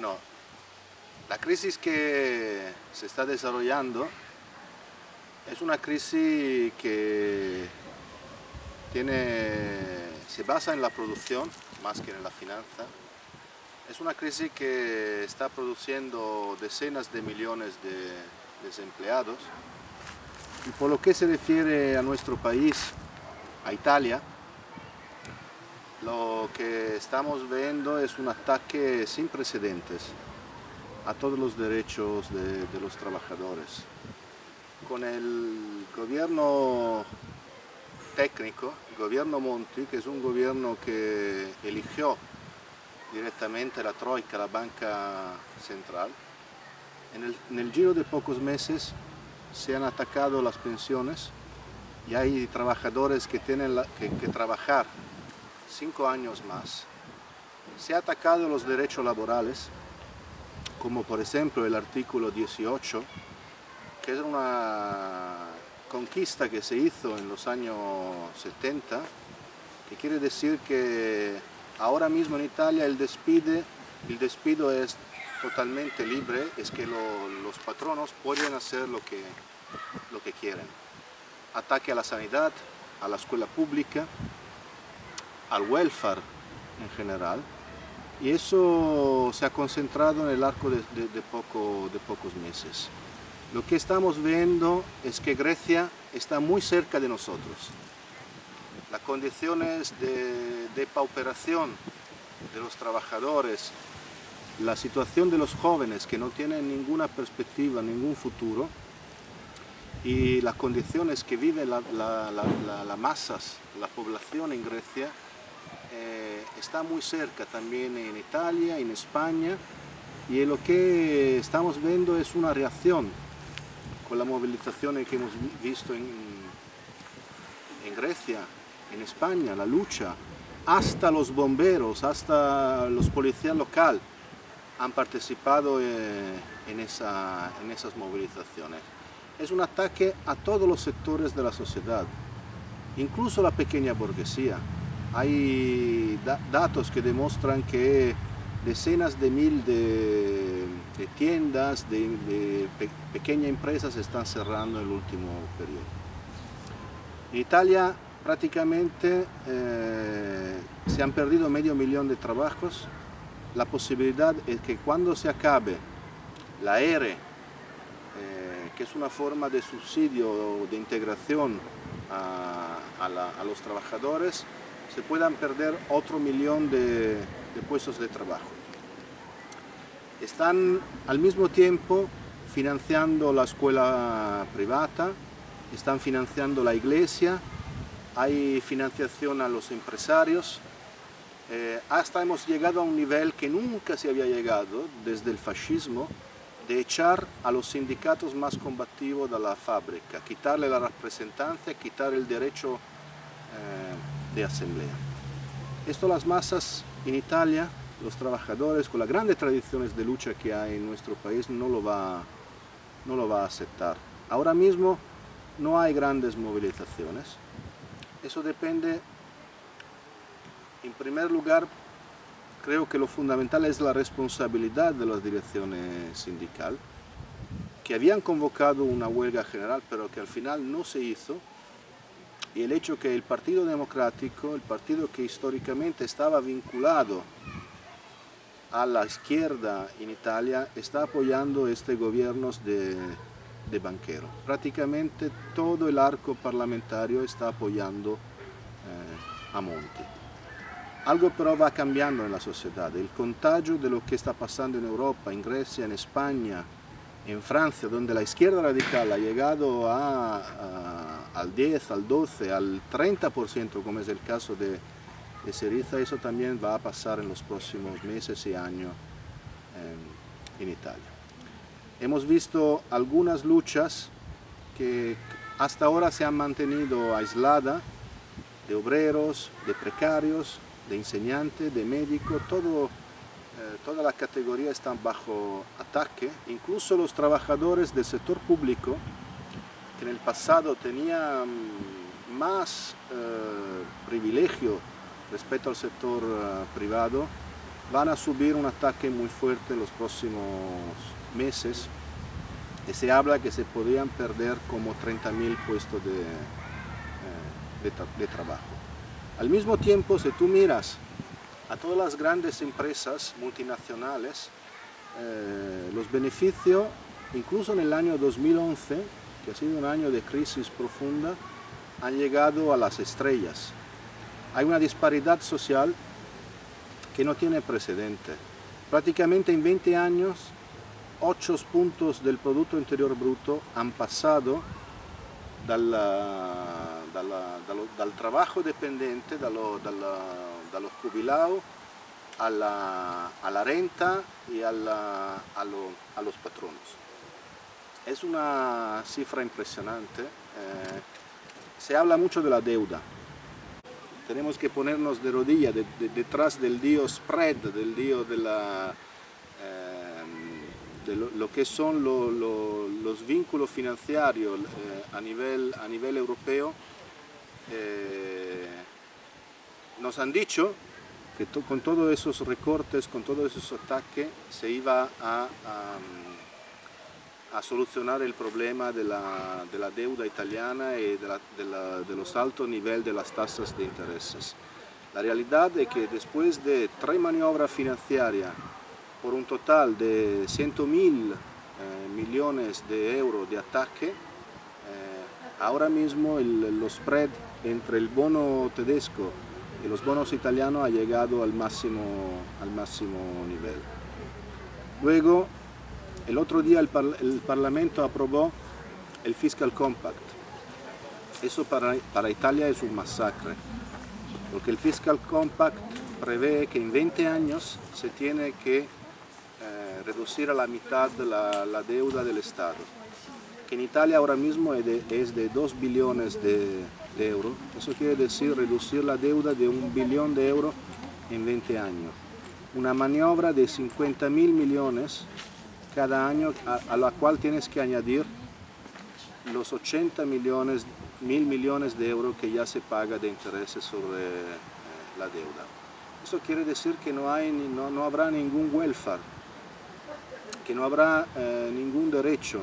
Bueno, la crisis que se está desarrollando es una crisis que tiene, se basa en la producción más que en la finanza. Es una crisis que está produciendo decenas de millones de desempleados. Y por lo que se refiere a nuestro país, a Italia, lo que estamos viendo es un ataque sin precedentes a todos los derechos de, los trabajadores. Con el gobierno técnico, el gobierno Monti, que es un gobierno que eligió directamente la Troika, la banca central, en el, giro de pocos meses se han atacado las pensiones y hay trabajadores que tienen que trabajar cinco años más. Se ha atacado los derechos laborales, como por ejemplo el artículo 18, que es una conquista que se hizo en los años 70, que quiere decir que ahora mismo en Italia el, despide, el despido es totalmente libre, es que lo, los patronos pueden hacer lo que, lo que quieren. Ataque a la sanidad, a la escuela pública, al welfare en general, y eso se ha concentrado en el arco de, de, de, poco, de pocos meses. Lo que estamos viendo es que Grecia está muy cerca de nosotros. Las condiciones de, de pauperación de los trabajadores, la situación de los jóvenes que no tienen ninguna perspectiva, ningún futuro, y las condiciones que vive la, la, la, la masas, la población en Grecia, eh, está muy cerca también en Italia, en España, y lo que estamos viendo es una reacción con la movilización que hemos visto en, Grecia, en España, la lucha, hasta los bomberos, hasta los policías locales han participado eh, en esas movilizaciones. Es un ataque a todos los sectores de la sociedad, incluso la pequeña burguesía. Hay da datos que demuestran que decenas de mil de, tiendas, de, de pe pequeñas empresas están cerrando en el último periodo. En Italia prácticamente eh, se han perdido medio millón de trabajos. La posibilidad es que cuando se acabe la ERE, eh, que es una forma de subsidio de integración a los trabajadores, se puedan perder otro millón de, puestos de trabajo. Están al mismo tiempo financiando la escuela privada, están financiando la iglesia, hay financiación a los empresarios, eh, hasta hemos llegado a un nivel que nunca se había llegado desde el fascismo, de echar a los sindicatos más combativos de la fábrica, quitarle la representancia, quitar el derecho eh, de asamblea. Esto las masas en Italia, los trabajadores, con las grandes tradiciones de lucha que hay en nuestro país, no lo va, no lo va a aceptar. Ahora mismo no hay grandes movilizaciones. Eso depende, en primer lugar, creo que lo fundamental es la responsabilidad de las direcciones sindicales, que habían convocado una huelga general, pero que al final no se hizo, y el hecho que el Partido Democrático, el partido que históricamente estaba vinculado a la izquierda en Italia, está apoyando este gobierno de, de banquero. Prácticamente todo el arco parlamentario está apoyando eh, a Monti. Algo però va cambiando en la sociedad. El contagio de lo que está pasando en Europa, en Grecia, en España, en Francia, donde la izquierda radical ha llegado a, a, al 10, al 12, al 30%, como es el caso de, de Syriza, eso también va a pasar en los próximos meses y años eh, en Italia. Hemos visto algunas luchas que hasta ahora se han mantenido aisladas de obreros, de precarios, de enseñantes, de médicos, todo, eh, toda la categoría está bajo ataque, incluso los trabajadores del sector público, que en el pasado tenían más eh, privilegio respecto al sector uh, privado, van a subir un ataque muy fuerte en los próximos meses y se habla que se podrían perder como 30.000 puestos de, eh, de, trabajo. Al mismo tiempo, si tú miras a todas las grandes empresas multinacionales, eh, los beneficios, incluso en el año 2011, que ha sido un año de crisis profunda, han llegado a las estrellas. Hay una disparidad social que no tiene precedente. Prácticamente en 20 años, 8 puntos del Producto Interior Bruto han pasado dal, dal, trabajo dependiente, dallo, jubilado, a la, renta y a, los patronos. Es una cifra impresionante. Eh, se habla mucho de la deuda. Tenemos que ponernos de rodillas detrás del dios spread, del dios de, la, eh, de lo, que son los vínculos financieros eh, a, nivel, a nivel europeo. nos han dicho que con todos esos recortes, con todos esos ataques, se iba a, solucionar el problema de la, de la deuda italiana y de, la, de, los altos niveles de las tasas de intereses. La realidad es que después de tres maniobras financieras por un total de 100 mil eh, millones de euros de ataque, eh, ahora mismo el, spread entre el bono tedesco y los bonos italianos ha llegado al máximo, al máximo nivel. Luego, el otro día el, Parlamento aprobó el Fiscal Compact. Eso para, Italia es un masacre, porque el Fiscal Compact prevé que en 20 años se tiene que eh, reducir a la mitad la, deuda del Estado, que en Italia ahora mismo es de, es de 2 billones de euros. Eso quiere decir reducir la deuda de un billón de euros en 20 años. Una maniobra de 50 mil millones cada año a, la cual tienes que añadir los 80 millones, mil millones de euros que ya se paga de intereses sobre eh, la deuda. Eso quiere decir que no, hay, no, no habrá ningún welfare, que no habrá eh, ningún derecho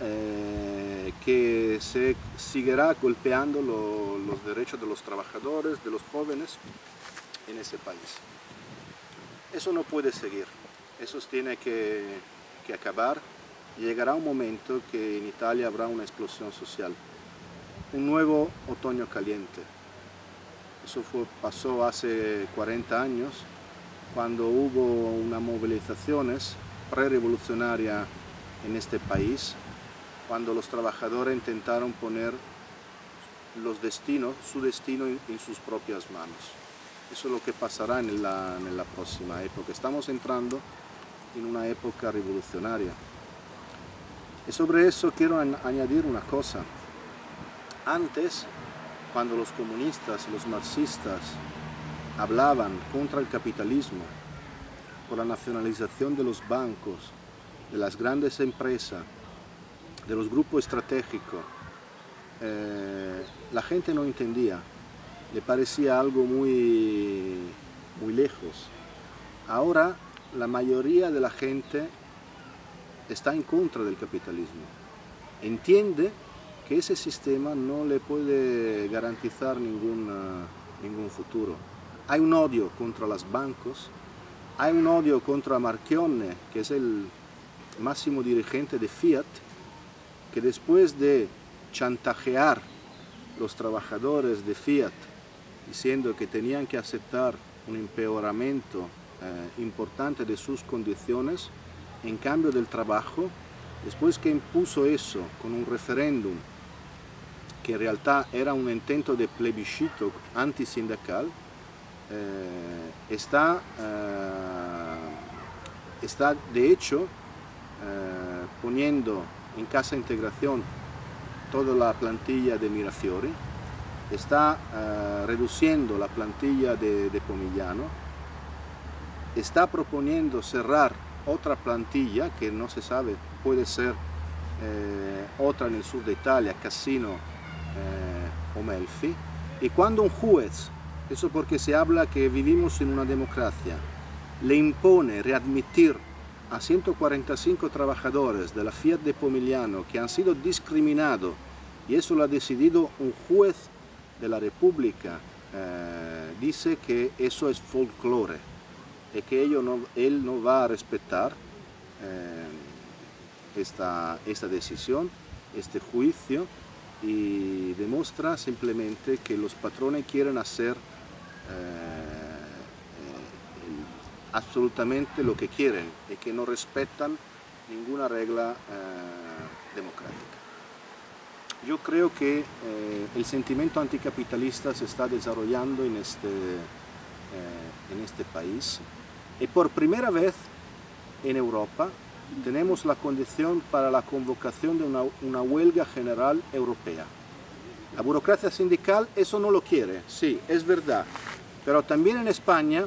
eh, que se seguirá golpeando los derechos de los trabajadores, de los jóvenes en ese país. Eso no puede seguir, eso tiene que, que acabar. Llegará un momento que en Italia habrá una explosión social, un nuevo otoño caliente. Eso fue, pasó hace 40 años, cuando hubo unas movilizaciones pre-revolucionarias en este país cuando los trabajadores intentaron poner los destinos, su destino en, sus propias manos. Eso es lo que pasará en la, en la próxima época. Estamos entrando en una época revolucionaria. Y sobre eso quiero añadir una cosa. Antes, cuando los comunistas, los marxistas hablaban contra el capitalismo, por la nacionalización de los bancos, de las grandes empresas, de los grupos estratégicos, eh, la gente no entendía, le parecía algo muy, muy lejos. Ahora la mayoría de la gente está en contra del capitalismo, entiende que ese sistema no le puede garantizar ningún, ningún futuro. Hay un odio contra los bancos, hay un odio contra Marchione, que es el máximo dirigente de Fiat, que después de chantajear los trabajadores de Fiat diciendo que tenían que aceptar un empeoramiento eh, importante de sus condiciones en cambio del trabajo, después que impuso eso con un referéndum que en realidad era un intento de plebiscito antisindical, eh, está, eh, está de hecho poniendo en Casa Integración toda la plantilla de Mirafiori, está reduciendo la plantilla de, de, Pomigliano, está proponiendo cerrar otra plantilla que no se sabe, puede ser eh, otra en el sur de Italia, Cassino eh, o Melfi, y cuando un juez, eso porque se habla que vivimos en una democracia, le impone readmitir a 145 trabajadores de la Fiat de Pomigliano que han sido discriminados y eso lo ha decidido un juez de la República, eh, dice que eso es folclore y que él no va a respetar eh, esta, esta decisión, este juicio y demuestra simplemente que los patrones quieren hacer eh, absolutamente lo que quieren y que no respetan ninguna regla eh, democrática. Yo creo que eh, el sentimiento anticapitalista se está desarrollando en este, eh, en este país y por primera vez en Europa tenemos la condición para la convocación de una, una huelga general europea. La burocracia sindical eso no lo quiere, sí, es verdad, pero también en España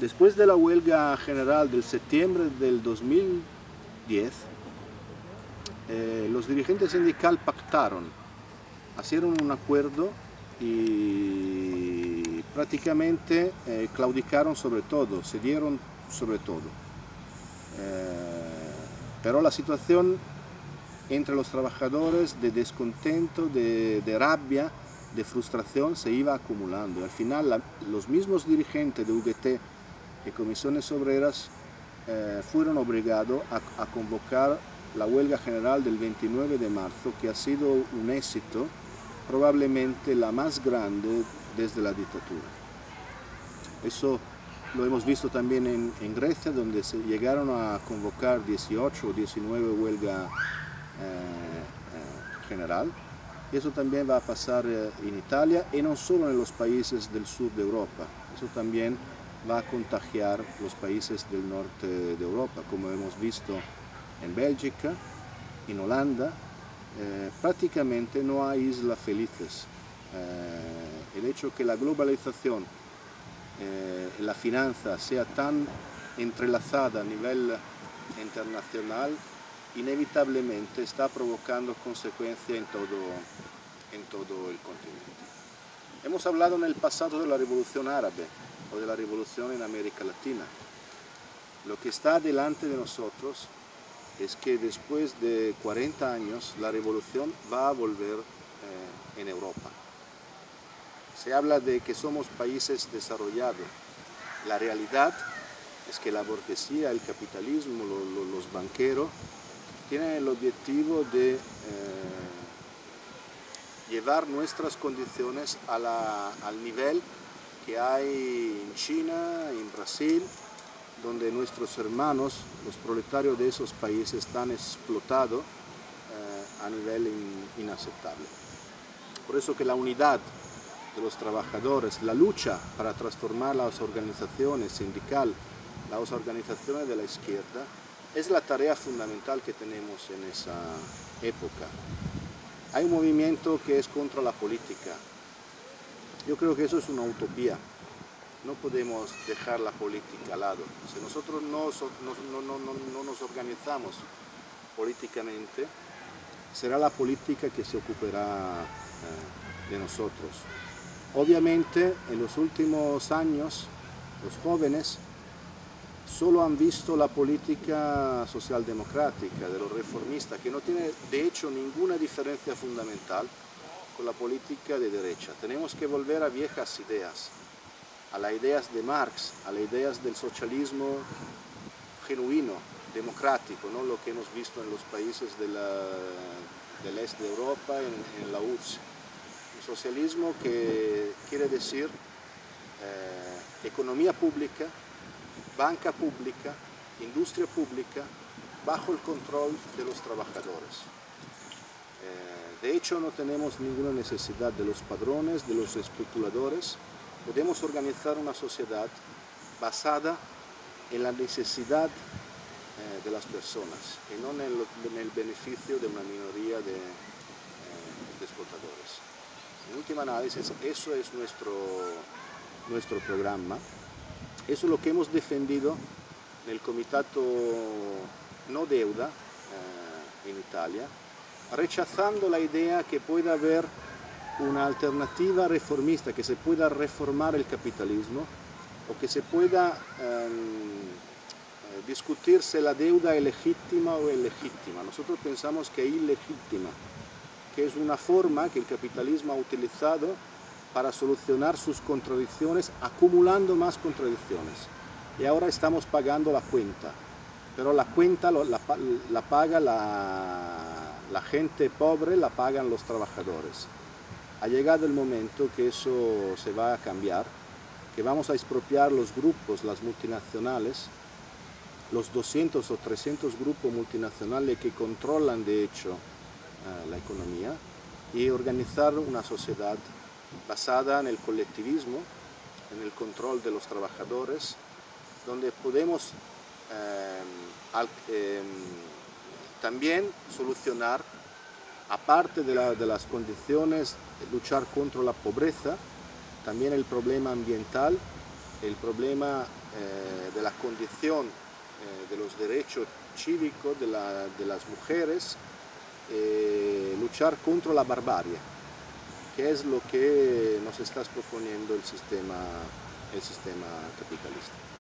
Después de la huelga general del septiembre del 2010, eh, los dirigentes sindicales pactaron, hicieron un acuerdo y prácticamente eh, claudicaron sobre todo, cedieron sobre todo. Eh, pero la situación entre los trabajadores de descontento, de, rabia, de frustración se iba acumulando. al final los mismos dirigentes de UGT y comisiones obreras eh, fueron obligados a, convocar la huelga general del 29 de marzo, que ha sido un éxito, probablemente la más grande desde la dictadura. Eso lo hemos visto también en, Grecia, donde se llegaron a convocar 18 o 19 huelga eh, eh, general. Eso también va a pasar en Italia y no solo en los países del sur de Europa. Eso también va a contagiar los países del norte de Europa, como hemos visto en Bélgica, en Holanda, eh, prácticamente no hay islas felices. El hecho que la globalización, eh, la finanza sea tan entrelazada a nivel internacional, inevitablemente está provocando consecuencias en todo, en todo el continente. Hemos hablado en el pasado de la revolución árabe, de la revolución en América Latina. Lo que está delante de nosotros es que después de 40 años la revolución va a volver eh, en Europa. Se habla de que somos países desarrollados. La realidad es que la burguesía, el capitalismo, los banqueros tienen el objetivo de eh, llevar nuestras condiciones al nivel que hay en China, en Brasil, donde nuestros hermanos, los proletarios de esos países, están explotados eh, a nivel inaceptable. Por eso que la unidad de los trabajadores, la lucha para transformar las organizaciones sindicales, las organizaciones de la izquierda, es la tarea fundamental que tenemos en esa época. Hay un movimiento que es contra la política, yo creo que eso es una utopía. No podemos dejar la política al lado. Si nosotros no, nos organizamos políticamente, será la política que se ocupará eh, de nosotros. Obviamente, en los últimos años, los jóvenes solo han visto la política socialdemocrática, de los reformistas, que no tiene de hecho ninguna diferencia fundamental con la política de derecha. Tenemos que volver a viejas ideas, a las ideas de Marx, a las ideas del socialismo genuino, democrático, ¿no? lo que hemos visto en los países del este de Europa, en, la URSS. Socialismo que quiere decir eh, economía pública, banca pública, industria pública, bajo el control de los trabajadores. De hecho, no tenemos ninguna necesidad de los padrones, de los especuladores. Podemos organizar una sociedad basada en la necesidad eh, de las personas y no en el, beneficio de una minoría de, eh. Última análisis, eso es nuestro, nuestro programa. Eso es lo que hemos defendido en el Comitato No Deuda eh, en Italia, rechazando la idea que pueda haber una alternativa reformista, que se pueda reformar el capitalismo o que se pueda em, discutir si la deuda es legítima o ilegítima. Nosotros pensamos que es ilegítima, que es una forma que el capitalismo ha utilizado para solucionar sus contradicciones, acumulando más contradicciones. Y ahora estamos pagando la cuenta, pero la cuenta la, paga la, gente pobre, la pagan los trabajadores. Ha llegado el momento que eso se va a cambiar, que vamos a expropiar los grupos, las multinacionales, los 200 o 300 grupos multinacionales que controlan de hecho la economía y organizar una sociedad basada en el colectivismo, en el control de los trabajadores, donde podemos em, em, también solucionar, aparte de, las condiciones, luchar contra la pobreza, también el problema ambiental, el problema eh, de la condición eh, de los derechos cívicos de, las mujeres, eh, luchar contra la barbarie que es lo que nos está proponiendo el sistema, el sistema capitalista.